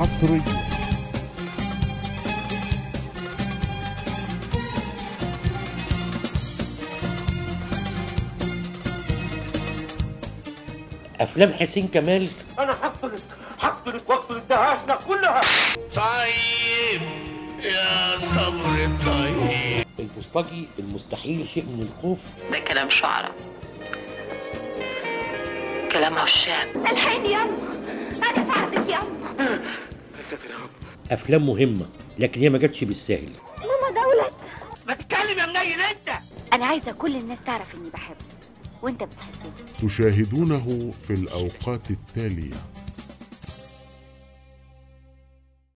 حصريا أفلام حسين كمال. أنا هقتلك هقتلك واقتل الدهاشنا كلها. طيب يا صبر طيب. البوسطجي المستحيل شيء من الخوف. ده كلام شعراء. كلام عشاق. ساعدك يلا. أفلام مهمة لكن هي ما جاتش بالسهل. ماما دولت! ما تتكلم يا منيل أنت! أنا عايزة كل الناس تعرف إني بحبك وأنت بتحبني. تشاهدونه في الأوقات التالية.